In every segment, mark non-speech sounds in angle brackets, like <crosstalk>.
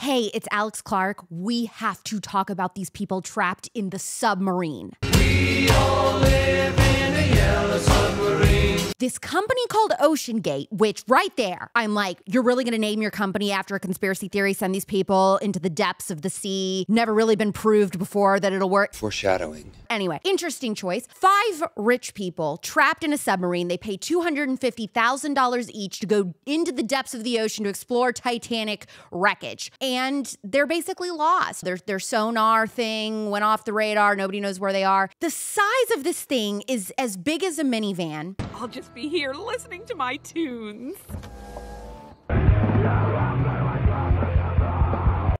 Hey, it's Alex Clark. We have to talk about these people trapped in the submarine. This company called OceanGate, which right there, I'm like, you're really gonna name your company after a conspiracy theory, send these people into the depths of the sea, never really been proved before that it'll work. Foreshadowing. Anyway, interesting choice. Five rich people trapped in a submarine. They pay $250,000 each to go into the depths of the ocean to explore Titanic wreckage. And they're basically lost. Their, their sonar thing went off the radar. Nobody knows where they are. The size of this thing is as big as a minivan. I'll just be here listening to my tunes.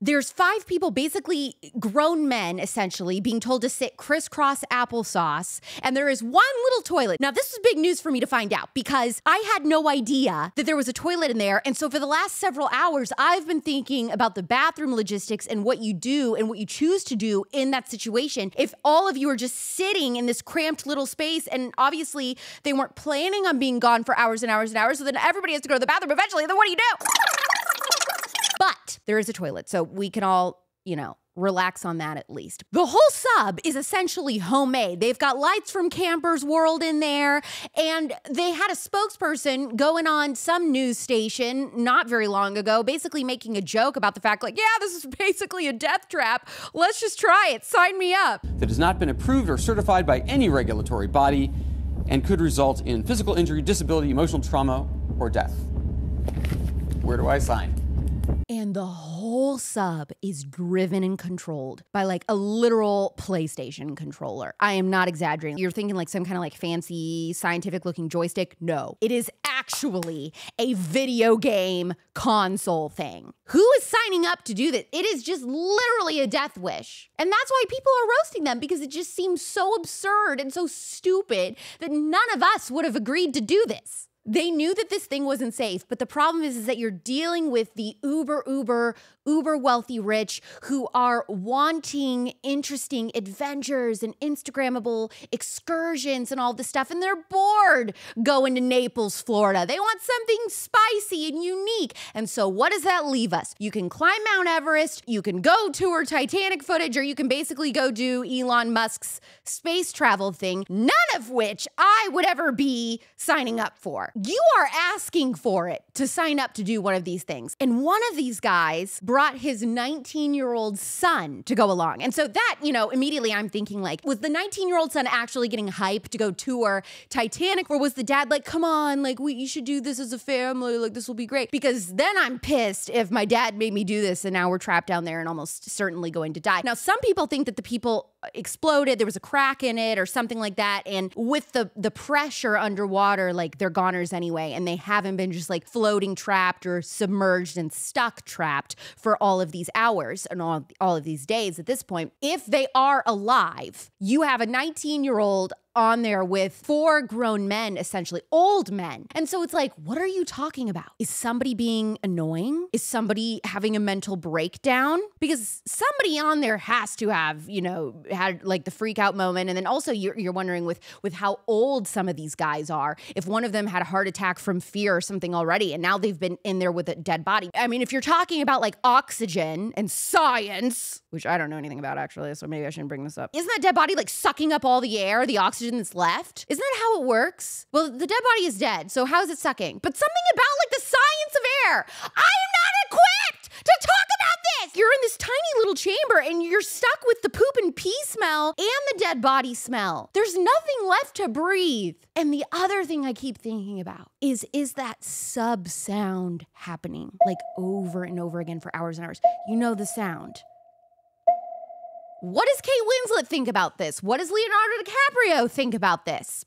There's five people, basically grown men, essentially, being told to sit crisscross applesauce, and there is one little toilet. Now, this was big news for me to find out because I had no idea that there was a toilet in there. And so, for the last several hours, I've been thinking about the bathroom logistics and what you do and what you choose to do in that situation. If all of you are just sitting in this cramped little space, and obviously they weren't planning on being gone for hours and hours and hours, so then everybody has to go to the bathroom eventually, then what do you do? But there is a toilet, so we can all, you know, relax on that at least. The whole sub is essentially homemade. They've got lights from Campers World in there, and they had a spokesperson going on some news station not very long ago, basically making a joke about the fact, like, yeah, this is <laughs> basically a death trap. Let's just try it. Sign me up. that has not been approved or certified by any regulatory body and could result in physical injury, disability, emotional trauma, or death. Where do I sign? And the whole sub is driven and controlled by like a literal PlayStation controller. I am not exaggerating. You're thinking like some kind of like fancy scientific looking joystick. No, it is actually a video game console thing. Who is signing up to do this? It is just literally a death wish. And that's why people are roasting them because it just seems so absurd and so stupid that none of us would have agreed to do this. They knew that this thing wasn't safe, but the problem is, is that you're dealing with the uber, uber, uber wealthy rich who are wanting interesting adventures and Instagrammable excursions and all this stuff, and they're bored going to Naples, Florida. They want something spicy and unique. And so, what does that leave us? You can climb Mount Everest, you can go tour Titanic footage, or you can basically go do Elon Musk's space travel thing, none of which I would ever be signing up for. You are asking for it to sign up to do one of these things. And one of these guys brought his 19 year old son to go along. And so that, you know, immediately I'm thinking, like, was the 19 year old son actually getting hyped to go tour Titanic? Or was the dad like, come on, like, we, you should do this as a family, like, this will be great? Because then I'm pissed if my dad made me do this and now we're trapped down there and almost certainly going to die. Now, some people think that the people exploded, there was a crack in it or something like that. And with the, the pressure underwater, like, they're goners anyway, and they haven't been just like floating trapped or submerged and stuck trapped for all of these hours and all, all of these days at this point. If they are alive, you have a 19 year old on there with four grown men, essentially old men. And so it's like, what are you talking about? Is somebody being annoying? Is somebody having a mental breakdown? Because somebody on there has to have, you know, had like the freak out moment. And then also you're, you're wondering with with how old some of these guys are. If one of them had a heart attack from fear or something already, and now they've been in there with a dead body. I mean, if you're talking about like oxygen and science, which I don't know anything about actually, so maybe I shouldn't bring this up. Isn't that dead body like sucking up all the air, the oxygen? Oxygen that's left. Isn't that how it works? Well, the dead body is dead, so how is it sucking? But something about like the science of air. I am not equipped to talk about this. You're in this tiny little chamber and you're stuck with the poop and pee smell and the dead body smell. There's nothing left to breathe. And the other thing I keep thinking about is is that sub sound happening like over and over again for hours and hours. You know the sound. What does Kate Winslet think about this? What does Leonardo DiCaprio think about this?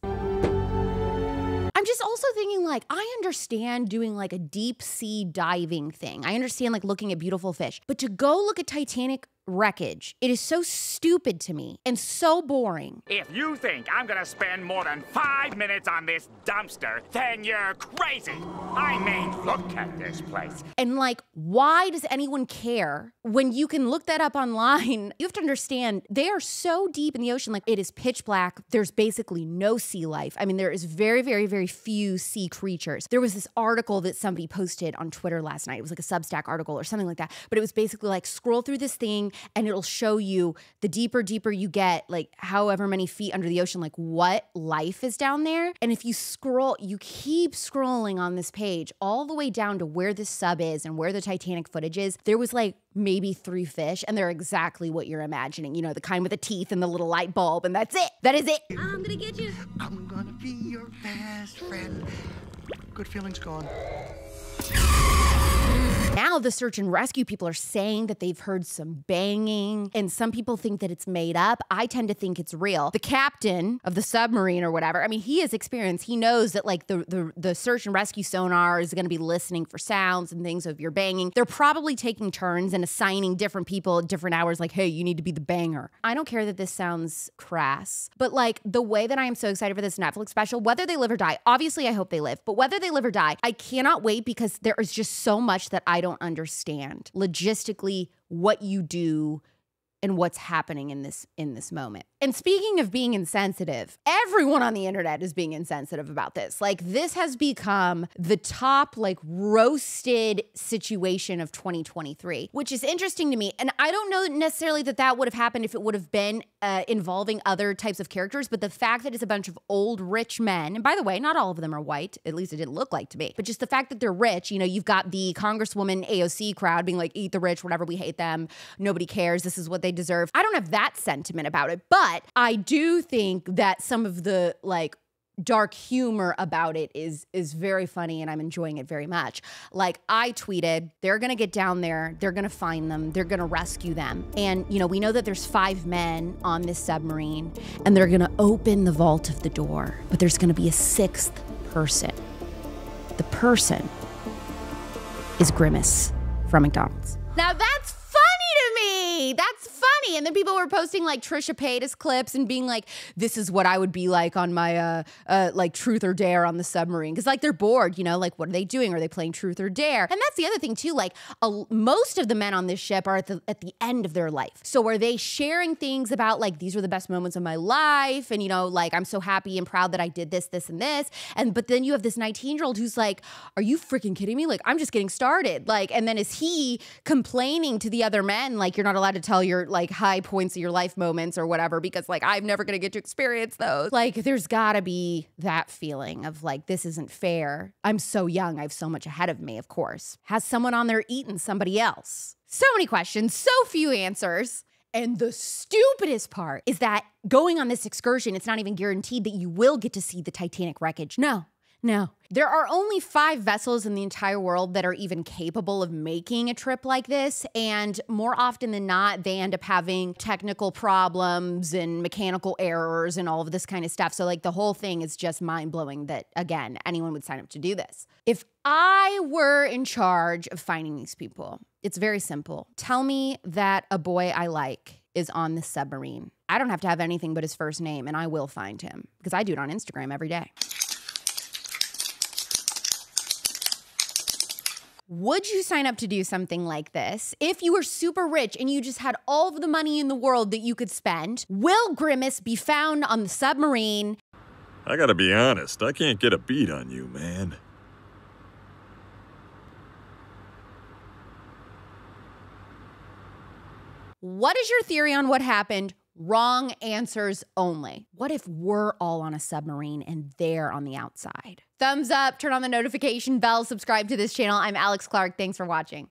I'm just also thinking like I understand doing like a deep sea diving thing. I understand like looking at beautiful fish. But to go look at Titanic wreckage. It is so stupid to me and so boring. If you think I'm gonna spend more than five minutes on this dumpster, then you're crazy. I mean, look at this place. And like, why does anyone care when you can look that up online? <laughs> You have to understand they are so deep in the ocean. Like, it is pitch black. There's basically no sea life. I mean, there is very, very, very few sea creatures. There was this article that somebody posted on Twitter last night. It was like a Substack article or something like that. But it was basically like scroll through this thing and it'll show you the deeper, deeper you get, like however many feet under the ocean, like what life is down there. And if you scroll, you keep scrolling on this page all the way down to where the sub is and where the Titanic footage is. There was like maybe three fish, and they're exactly what you're imagining. You know, the kind with the teeth and the little light bulb, and that's it. That is it. I'm gonna get you. I'm gonna be your best friend. Good feelings gone. Now the search and rescue people are saying that they've heard some banging, and some people think that it's made up. I tend to think it's real. The captain of the submarine or whatever, I mean, he is experienced. He knows that like the the, the search and rescue sonar is going to be listening for sounds and things. So if you're banging, they're probably taking turns and assigning different people at different hours. Like, hey, you need to be the banger. I don't care that this sounds crass, but like the way that I am so excited for this Netflix special, whether they live or die. Obviously, I hope they live, but whether they live or die, I cannot wait because there is just so much that I don't understand logistically what you do and what's happening in this in this moment. And speaking of being insensitive, everyone on the internet is being insensitive about this. Like this has become the top like roasted situation of 2023, which is interesting to me. And I don't know necessarily that that would have happened if it would have been uh, involving other types of characters, but the fact that it's a bunch of old rich men, and by the way, not all of them are white, at least it didn't look like to me, but just the fact that they're rich, you know, you've got the Congresswoman AOC crowd being like, eat the rich, whatever, we hate them, nobody cares, this is what they deserve. I don't have that sentiment about it, but I do think that some of the like dark humor about it is is very funny and I'm enjoying it very much. Like I tweeted, they're going to get down there, they're going to find them, they're going to rescue them. And you know, we know that there's 5 men on this submarine and they're going to open the vault of the door, but there's going to be a sixth person. The person is Grimace from McDonald's. Now that's funny to me. That's And then people were posting like Trisha Paytas clips and being like, "This is what I would be like on my uh, uh like Truth or Dare on the submarine." Because like they're bored, you know, like what are they doing? Are they playing Truth or Dare? And that's the other thing too. Like a, most of the men on this ship are at the at the end of their life. So are they sharing things about like these were the best moments of my life, and you know, like I'm so happy and proud that I did this, this, and this. And but then you have this 19 year old who's like, "Are you freaking kidding me? Like I'm just getting started." Like, and then is he complaining to the other men like you're not allowed to tell your like high points of your life moments or whatever because like I'm never going to get to experience those. Like there's got to be that feeling of like this isn't fair. I'm so young, I have so much ahead of me, of course. Has someone on there eaten somebody else? So many questions, so few answers. And the stupidest part is that going on this excursion, it's not even guaranteed that you will get to see the Titanic wreckage. No, no. There are only five vessels in the entire world that are even capable of making a trip like this. And more often than not, they end up having technical problems and mechanical errors and all of this kind of stuff. So, like, the whole thing is just mind blowing that, again, anyone would sign up to do this. If I were in charge of finding these people, it's very simple. Tell me that a boy I like is on the submarine. I don't have to have anything but his first name, and I will find him because I do it on Instagram every day. Would you sign up to do something like this if you were super rich and you just had all of the money in the world that you could spend? Will Grimace be found on the submarine? I gotta be honest, I can't get a beat on you, man. What is your theory on what happened? Wrong answers only. What if we're all on a submarine and they're on the outside? Thumbs up, turn on the notification bell, subscribe to this channel. I'm Alex Clark. Thanks for watching.